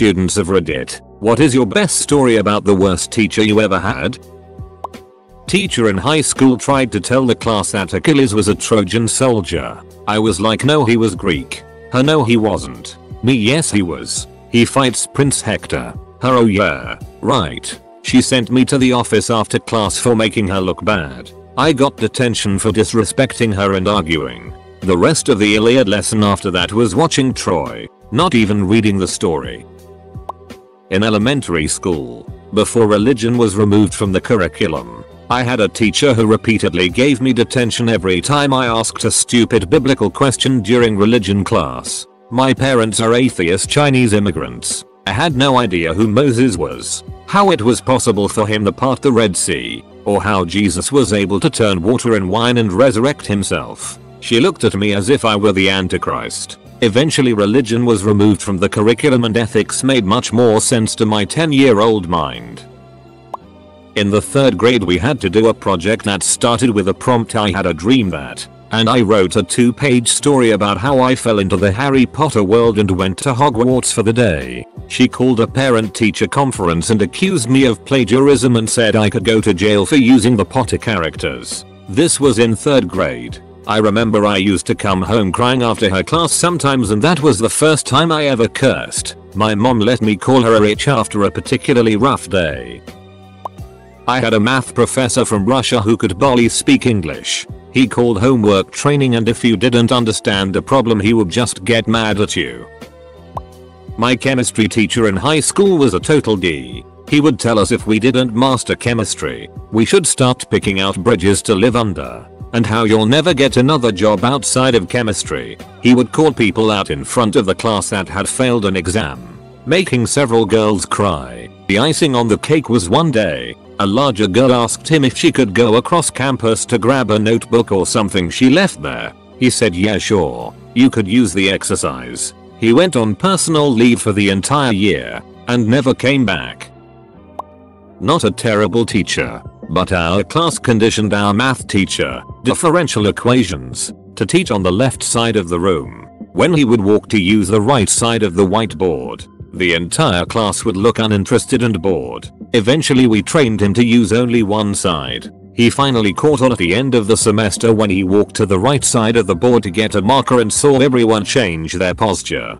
students of Reddit, what is your best story about the worst teacher you ever had? Teacher in high school tried to tell the class that Achilles was a Trojan soldier. I was like no he was Greek. Her no he wasn't. Me yes he was. He fights Prince Hector. Her oh yeah. Right. She sent me to the office after class for making her look bad. I got detention for disrespecting her and arguing. The rest of the Iliad lesson after that was watching Troy, not even reading the story. In elementary school, before religion was removed from the curriculum, I had a teacher who repeatedly gave me detention every time I asked a stupid biblical question during religion class. My parents are atheist Chinese immigrants. I had no idea who Moses was, how it was possible for him to part the Red Sea, or how Jesus was able to turn water and wine and resurrect himself. She looked at me as if I were the Antichrist. Eventually religion was removed from the curriculum and ethics made much more sense to my 10 year old mind. In the third grade we had to do a project that started with a prompt I had a dream that, and I wrote a two page story about how I fell into the Harry Potter world and went to Hogwarts for the day. She called a parent teacher conference and accused me of plagiarism and said I could go to jail for using the Potter characters. This was in third grade. I remember I used to come home crying after her class sometimes and that was the first time I ever cursed. My mom let me call her a bitch after a particularly rough day. I had a math professor from Russia who could barely speak English. He called homework training and if you didn't understand the problem he would just get mad at you. My chemistry teacher in high school was a total D. He would tell us if we didn't master chemistry, we should start picking out bridges to live under. And how you'll never get another job outside of chemistry. He would call people out in front of the class that had failed an exam, making several girls cry. The icing on the cake was one day, a larger girl asked him if she could go across campus to grab a notebook or something she left there. He said yeah sure, you could use the exercise. He went on personal leave for the entire year and never came back. Not a terrible teacher, but our class conditioned our math teacher, differential equations, to teach on the left side of the room. When he would walk to use the right side of the whiteboard, the entire class would look uninterested and bored. Eventually we trained him to use only one side. He finally caught on at the end of the semester when he walked to the right side of the board to get a marker and saw everyone change their posture.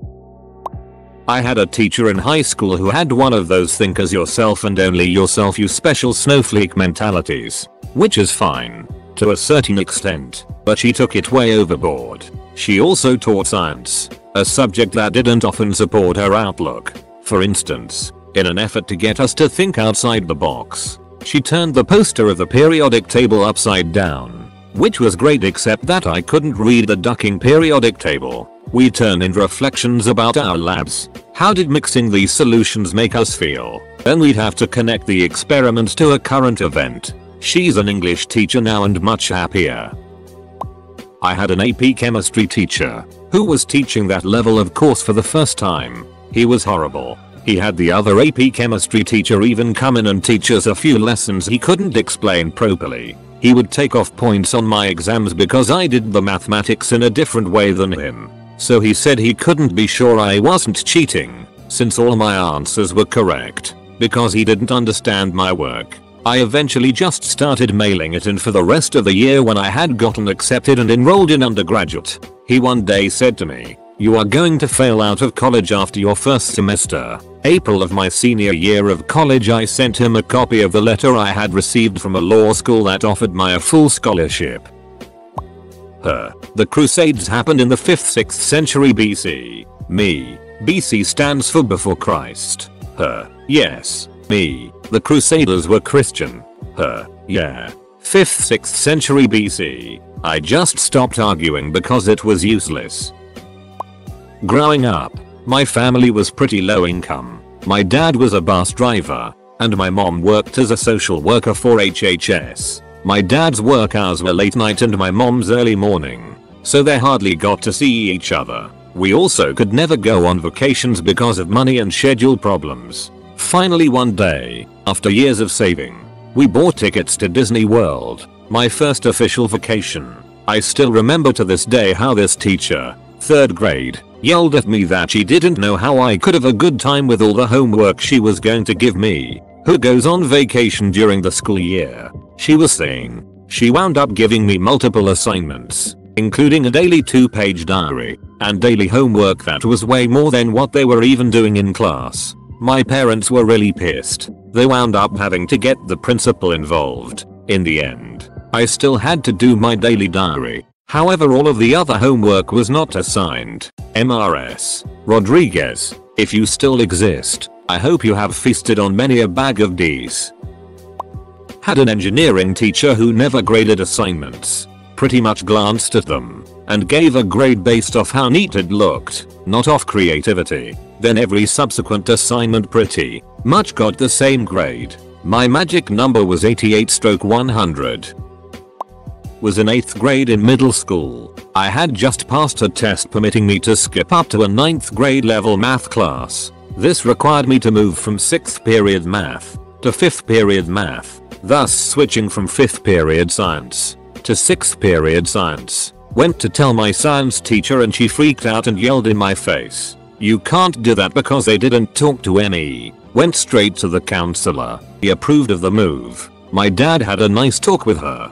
I had a teacher in high school who had one of those think as yourself and only yourself you special snowflake mentalities. Which is fine. To a certain extent. But she took it way overboard. She also taught science. A subject that didn't often support her outlook. For instance, in an effort to get us to think outside the box, she turned the poster of the periodic table upside down. Which was great except that I couldn't read the ducking periodic table. We turn in reflections about our labs. How did mixing these solutions make us feel? Then we'd have to connect the experiment to a current event. She's an English teacher now and much happier. I had an AP chemistry teacher who was teaching that level of course for the first time. He was horrible. He had the other AP chemistry teacher even come in and teach us a few lessons he couldn't explain properly. He would take off points on my exams because I did the mathematics in a different way than him. So he said he couldn't be sure I wasn't cheating, since all my answers were correct, because he didn't understand my work. I eventually just started mailing it in for the rest of the year when I had gotten accepted and enrolled in undergraduate. He one day said to me, you are going to fail out of college after your first semester. April of my senior year of college I sent him a copy of the letter I had received from a law school that offered me a full scholarship. Her. The Crusades happened in the 5th 6th century BC. Me. BC stands for before Christ. Her. Yes. Me. The Crusaders were Christian. Her. Yeah. 5th 6th century BC. I just stopped arguing because it was useless. Growing up, my family was pretty low income. My dad was a bus driver, and my mom worked as a social worker for HHS. My dad's work hours were late night and my mom's early morning, so they hardly got to see each other. We also could never go on vacations because of money and schedule problems. Finally one day, after years of saving, we bought tickets to Disney World, my first official vacation. I still remember to this day how this teacher, third grade, yelled at me that she didn't know how I could have a good time with all the homework she was going to give me. Who goes on vacation during the school year? She was saying. She wound up giving me multiple assignments, including a daily 2-page diary and daily homework that was way more than what they were even doing in class. My parents were really pissed. They wound up having to get the principal involved. In the end, I still had to do my daily diary. However all of the other homework was not assigned. MRS. Rodriguez, if you still exist, I hope you have feasted on many a bag of D's. Had an engineering teacher who never graded assignments. Pretty much glanced at them and gave a grade based off how neat it looked, not off creativity. Then every subsequent assignment pretty much got the same grade. My magic number was 88 stroke 100. Was in 8th grade in middle school. I had just passed a test permitting me to skip up to a 9th grade level math class. This required me to move from 6th period math to 5th period math, thus switching from 5th period science to 6th period science. Went to tell my science teacher and she freaked out and yelled in my face. You can't do that because they didn't talk to me. Went straight to the counselor. He approved of the move. My dad had a nice talk with her.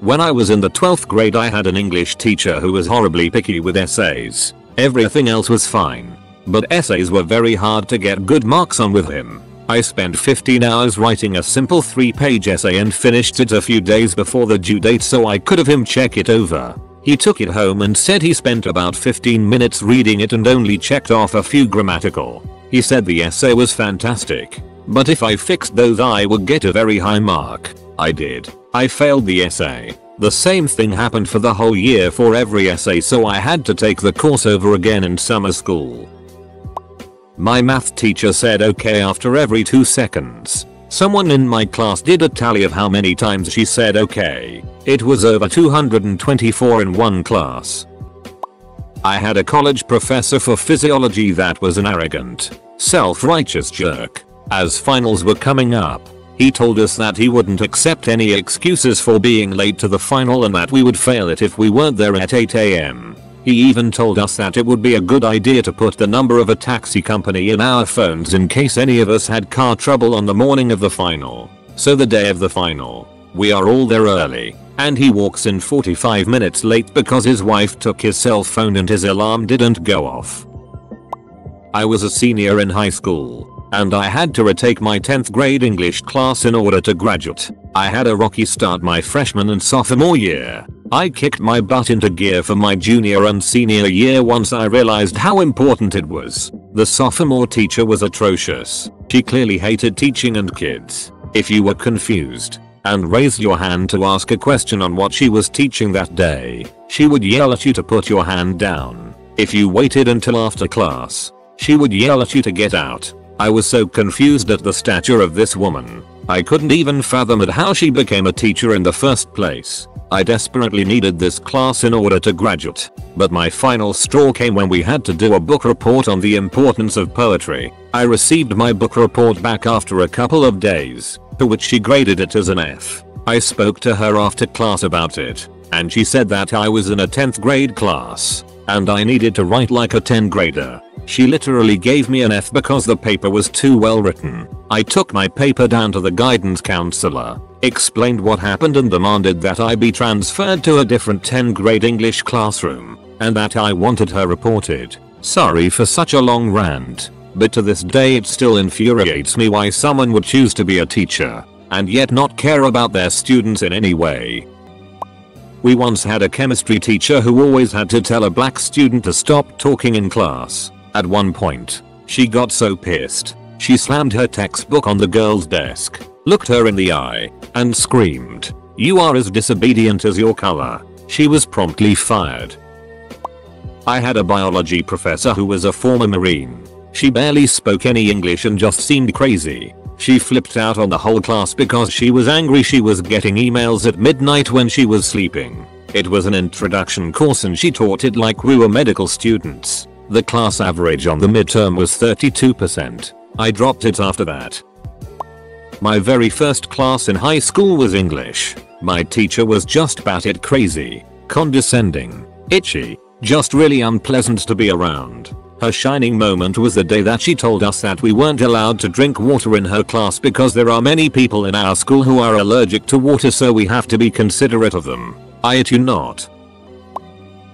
When I was in the 12th grade I had an English teacher who was horribly picky with essays. Everything else was fine. But essays were very hard to get good marks on with him. I spent 15 hours writing a simple 3 page essay and finished it a few days before the due date so I could have him check it over. He took it home and said he spent about 15 minutes reading it and only checked off a few grammatical. He said the essay was fantastic. But if I fixed those I would get a very high mark. I did. I failed the essay. The same thing happened for the whole year for every essay so I had to take the course over again in summer school. My math teacher said okay after every 2 seconds. Someone in my class did a tally of how many times she said okay. It was over 224 in one class. I had a college professor for physiology that was an arrogant, self-righteous jerk. As finals were coming up, he told us that he wouldn't accept any excuses for being late to the final and that we would fail it if we weren't there at 8am. He even told us that it would be a good idea to put the number of a taxi company in our phones in case any of us had car trouble on the morning of the final. So the day of the final, we are all there early, and he walks in 45 minutes late because his wife took his cell phone and his alarm didn't go off. I was a senior in high school, and I had to retake my 10th grade English class in order to graduate. I had a rocky start my freshman and sophomore year, I kicked my butt into gear for my junior and senior year once I realized how important it was. The sophomore teacher was atrocious. She clearly hated teaching and kids. If you were confused and raised your hand to ask a question on what she was teaching that day, she would yell at you to put your hand down. If you waited until after class, she would yell at you to get out. I was so confused at the stature of this woman. I couldn't even fathom at how she became a teacher in the first place. I desperately needed this class in order to graduate, but my final straw came when we had to do a book report on the importance of poetry. I received my book report back after a couple of days, to which she graded it as an F. I spoke to her after class about it, and she said that I was in a 10th grade class, and I needed to write like a 10 grader. She literally gave me an F because the paper was too well written. I took my paper down to the guidance counselor, explained what happened and demanded that I be transferred to a different 10 grade English classroom, and that I wanted her reported. Sorry for such a long rant, but to this day it still infuriates me why someone would choose to be a teacher, and yet not care about their students in any way. We once had a chemistry teacher who always had to tell a black student to stop talking in class. At one point, she got so pissed, she slammed her textbook on the girl's desk looked her in the eye, and screamed, You are as disobedient as your color. She was promptly fired. I had a biology professor who was a former marine. She barely spoke any English and just seemed crazy. She flipped out on the whole class because she was angry she was getting emails at midnight when she was sleeping. It was an introduction course and she taught it like we were medical students. The class average on the midterm was 32%. I dropped it after that. My very first class in high school was English. My teacher was just batshit crazy, condescending, itchy, Just really unpleasant to be around. Her shining moment was the day that she told us that we weren't allowed to drink water in her class because there are many people in our school who are allergic to water so we have to be considerate of them. I it you not.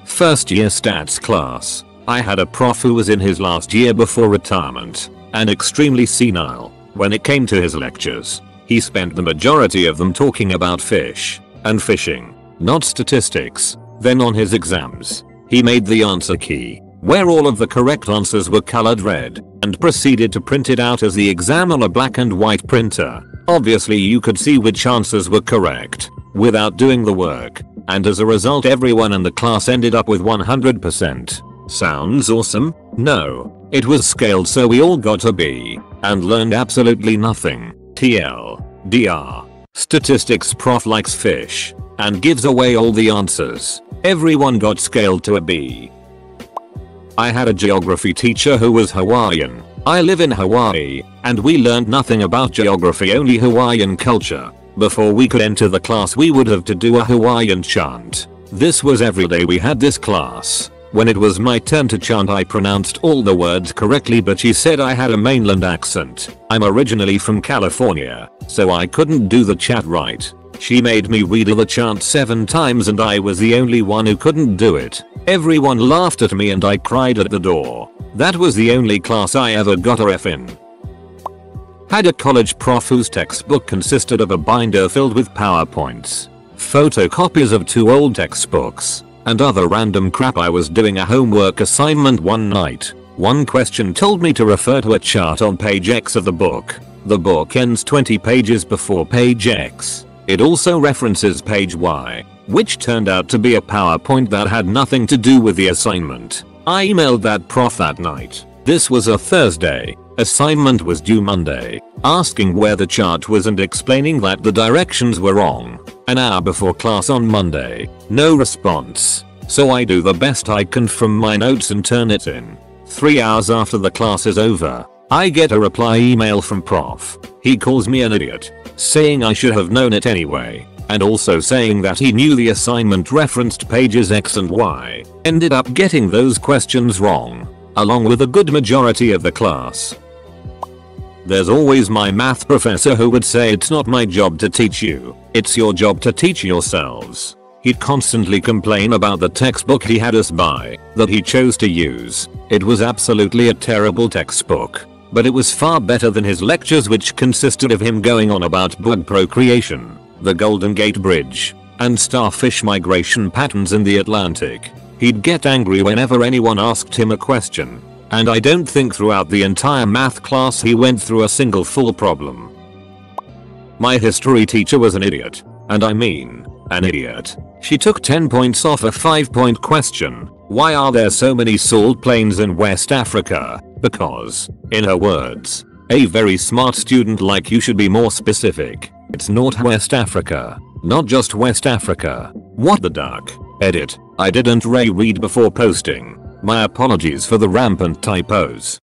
First year stats class. I had a prof who was in his last year before retirement and extremely senile when it came to his lectures. He spent the majority of them talking about fish and fishing, not statistics. Then on his exams, he made the answer key, where all of the correct answers were colored red, and proceeded to print it out as the exam on a black and white printer. Obviously you could see which answers were correct, without doing the work, and as a result everyone in the class ended up with 100%. Sounds awesome? No. It was scaled so we all got a B and learned absolutely nothing. TL. DR. Statistics prof likes fish and gives away all the answers. Everyone got scaled to a B. I had a geography teacher who was Hawaiian. I live in Hawaii and we learned nothing about geography only Hawaiian culture. Before we could enter the class we would have to do a Hawaiian chant. This was every day we had this class. When it was my turn to chant I pronounced all the words correctly but she said I had a mainland accent. I'm originally from California, so I couldn't do the chat right. She made me read the chant 7 times and I was the only one who couldn't do it. Everyone laughed at me and I cried at the door. That was the only class I ever got a F in. Had a college prof whose textbook consisted of a binder filled with PowerPoints, photocopies of two old textbooks, and other random crap I was doing a homework assignment one night. One question told me to refer to a chart on page X of the book. The book ends 20 pages before page X. It also references page Y, which turned out to be a PowerPoint that had nothing to do with the assignment. I emailed that prof that night. This was a Thursday. Assignment was due Monday. Asking where the chart was and explaining that the directions were wrong. An hour before class on Monday. No response. So I do the best I can from my notes and turn it in. 3 hours after the class is over, I get a reply email from prof. He calls me an idiot, saying I should have known it anyway, and also saying that he knew the assignment referenced pages X and Y. Ended up getting those questions wrong, along with a good majority of the class. There's always my math professor who would say it's not my job to teach you, it's your job to teach yourselves. He'd constantly complain about the textbook he had us buy, that he chose to use. It was absolutely a terrible textbook. But it was far better than his lectures which consisted of him going on about bug procreation, the Golden Gate Bridge, and starfish migration patterns in the Atlantic. He'd get angry whenever anyone asked him a question, and I don't think throughout the entire math class he went through a single full problem. My history teacher was an idiot. And I mean, an idiot. She took 10 points off a 5 point question. Why are there so many salt plains in West Africa? Because, in her words, a very smart student like you should be more specific. It's Northwest Africa, not just West Africa. What the duck? Edit. I didn't Ray read before posting. My apologies for the rampant typos.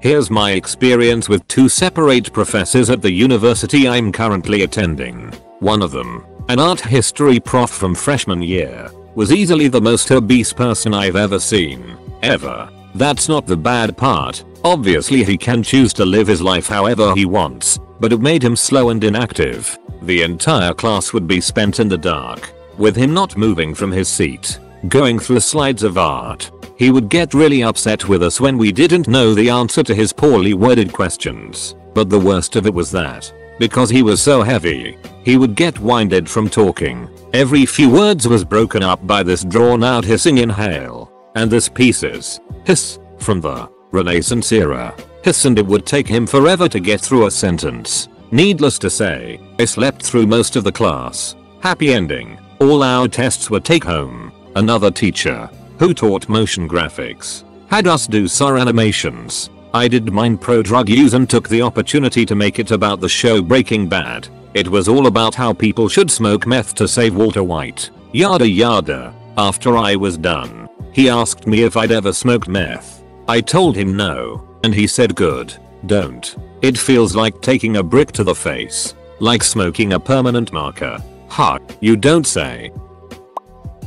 Here's my experience with two separate professors at the university I'm currently attending. One of them, an art history prof from freshman year, was easily the most obese person I've ever seen. Ever. That's not the bad part. Obviously he can choose to live his life however he wants, but it made him slow and inactive. The entire class would be spent in the dark, with him not moving from his seat going through slides of art. He would get really upset with us when we didn't know the answer to his poorly worded questions. But the worst of it was that, because he was so heavy, he would get winded from talking. Every few words was broken up by this drawn out hissing inhale. And this pieces, hiss, from the Renaissance era. Hiss and it would take him forever to get through a sentence. Needless to say, I slept through most of the class. Happy ending. All our tests were take home. Another teacher, who taught motion graphics, had us do SAR animations. I did mine pro drug use and took the opportunity to make it about the show Breaking Bad. It was all about how people should smoke meth to save Walter White. Yada yada. After I was done, he asked me if I'd ever smoked meth. I told him no, and he said good, don't. It feels like taking a brick to the face. Like smoking a permanent marker. Ha, you don't say.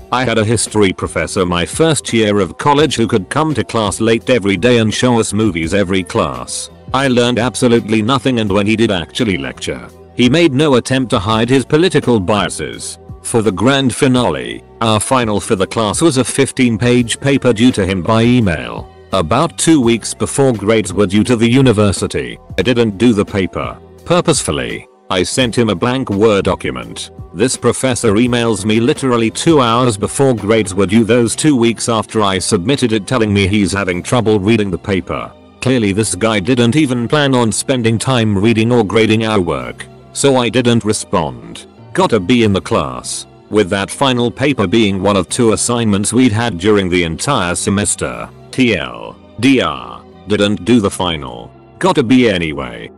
I had a history professor my first year of college who could come to class late every day and show us movies every class. I learned absolutely nothing and when he did actually lecture, he made no attempt to hide his political biases. For the grand finale, our final for the class was a 15 page paper due to him by email. About two weeks before grades were due to the university, I didn't do the paper. Purposefully, I sent him a blank word document. This professor emails me literally 2 hours before grades were due those 2 weeks after I submitted it telling me he's having trouble reading the paper. Clearly this guy didn't even plan on spending time reading or grading our work. So I didn't respond. Got a B in the class. With that final paper being one of two assignments we'd had during the entire semester. TL. DR. Didn't do the final. Got a B anyway.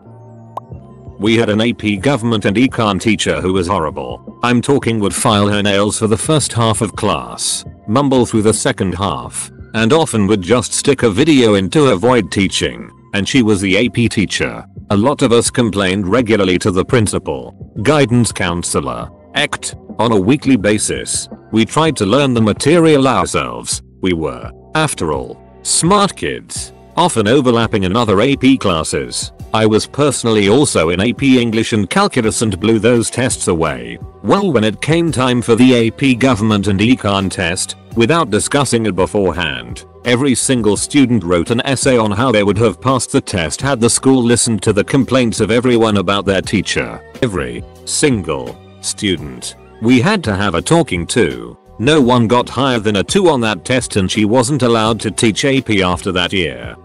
We had an AP government and econ teacher who was horrible. I'm talking would file her nails for the first half of class, mumble through the second half, and often would just stick a video in to avoid teaching. And she was the AP teacher. A lot of us complained regularly to the principal, guidance counselor, ACT, on a weekly basis. We tried to learn the material ourselves. We were, after all, smart kids, often overlapping in other AP classes. I was personally also in AP English and Calculus and blew those tests away. Well when it came time for the AP Government and Econ test, without discussing it beforehand, every single student wrote an essay on how they would have passed the test had the school listened to the complaints of everyone about their teacher. Every single student. We had to have a talking to. No one got higher than a 2 on that test and she wasn't allowed to teach AP after that year.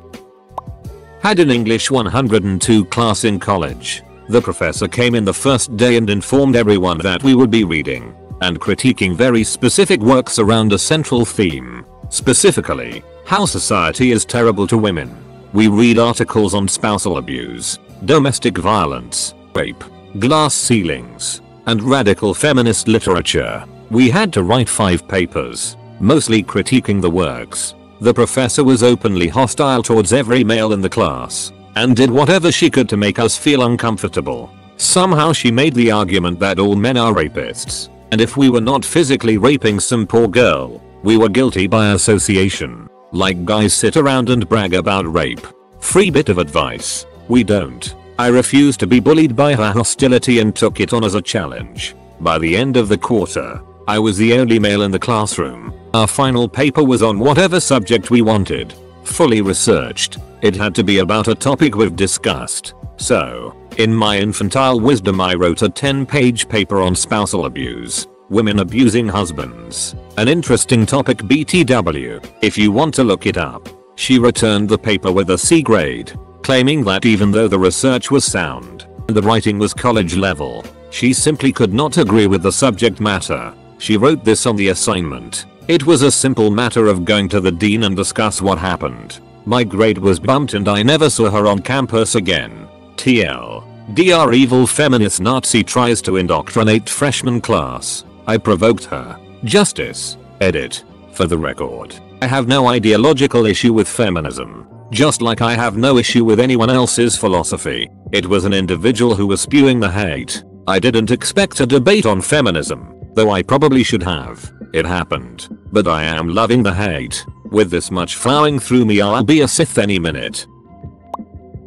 Had an English 102 class in college. The professor came in the first day and informed everyone that we would be reading and critiquing very specific works around a central theme. Specifically, how society is terrible to women. We read articles on spousal abuse, domestic violence, rape, glass ceilings, and radical feminist literature. We had to write 5 papers, mostly critiquing the works. The professor was openly hostile towards every male in the class and did whatever she could to make us feel uncomfortable. Somehow she made the argument that all men are rapists, and if we were not physically raping some poor girl, we were guilty by association. Like guys sit around and brag about rape. Free bit of advice. We don't. I refused to be bullied by her hostility and took it on as a challenge. By the end of the quarter, I was the only male in the classroom. Our final paper was on whatever subject we wanted. Fully researched. It had to be about a topic we've discussed. So, in my infantile wisdom I wrote a 10 page paper on spousal abuse. Women abusing husbands. An interesting topic BTW, if you want to look it up. She returned the paper with a C grade, claiming that even though the research was sound, and the writing was college level, she simply could not agree with the subject matter. She wrote this on the assignment. It was a simple matter of going to the dean and discuss what happened. My grade was bumped and I never saw her on campus again. TL. DR evil feminist Nazi tries to indoctrinate freshman class. I provoked her. Justice. Edit. For the record. I have no ideological issue with feminism. Just like I have no issue with anyone else's philosophy. It was an individual who was spewing the hate. I didn't expect a debate on feminism. Though I probably should have. It happened. But I am loving the hate. With this much flowing through me I'll be a Sith any minute.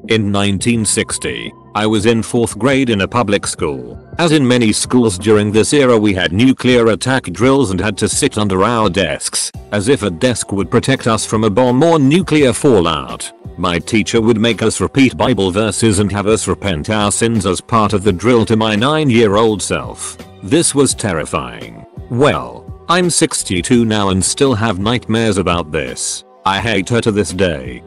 In 1960, I was in 4th grade in a public school. As in many schools during this era we had nuclear attack drills and had to sit under our desks, as if a desk would protect us from a bomb or nuclear fallout. My teacher would make us repeat bible verses and have us repent our sins as part of the drill to my 9 year old self. This was terrifying. Well, I'm 62 now and still have nightmares about this. I hate her to this day.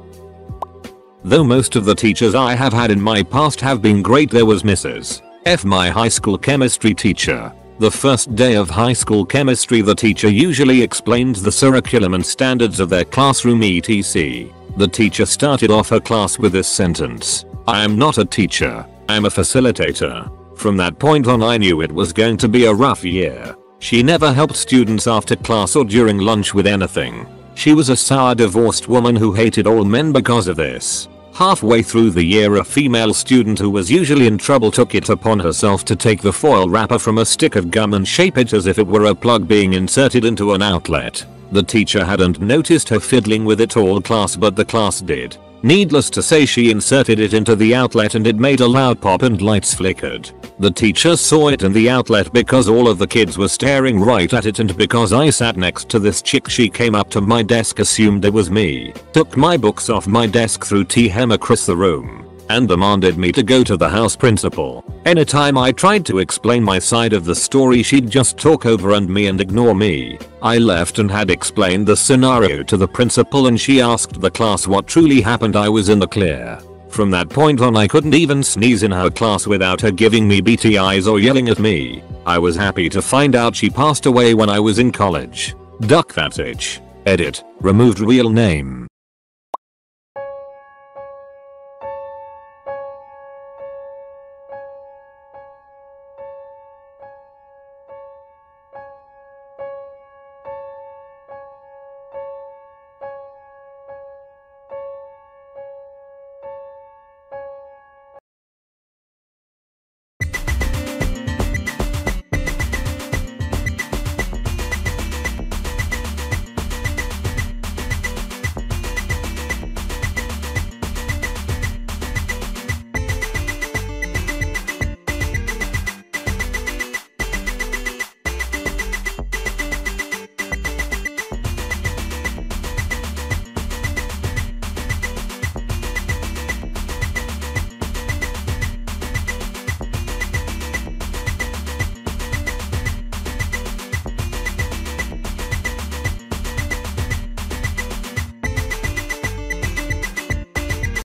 Though most of the teachers I have had in my past have been great there was Mrs. F my high school chemistry teacher. The first day of high school chemistry the teacher usually explained the curriculum and standards of their classroom etc. The teacher started off her class with this sentence. I am not a teacher, I'm a facilitator. From that point on I knew it was going to be a rough year. She never helped students after class or during lunch with anything. She was a sour divorced woman who hated all men because of this. Halfway through the year a female student who was usually in trouble took it upon herself to take the foil wrapper from a stick of gum and shape it as if it were a plug being inserted into an outlet. The teacher hadn't noticed her fiddling with it all class but the class did. Needless to say she inserted it into the outlet and it made a loud pop and lights flickered. The teacher saw it in the outlet because all of the kids were staring right at it and because I sat next to this chick she came up to my desk assumed it was me, took my books off my desk threw T-hem across the room, and demanded me to go to the house principal. Anytime I tried to explain my side of the story she'd just talk over and me and ignore me. I left and had explained the scenario to the principal and she asked the class what truly happened I was in the clear. From that point on I couldn't even sneeze in her class without her giving me eyes or yelling at me. I was happy to find out she passed away when I was in college. Duck that itch. Edit. Removed real name.